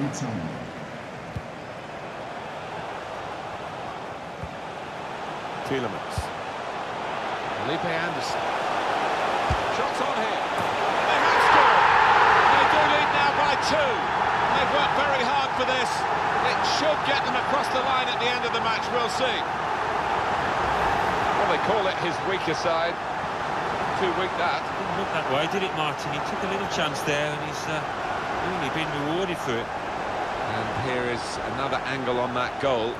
added time. Tielemans. Felipe Anderson. Shots on here. They have scored. They do lead now by two. They've worked very hard for this. It should get them across the line at the end of the match. We'll see. Well, they call it his weaker side. Too weak that. Didn't look that way, did it, Martin? He took a little chance there, and he's uh, really been rewarded for it. Another angle on that goal.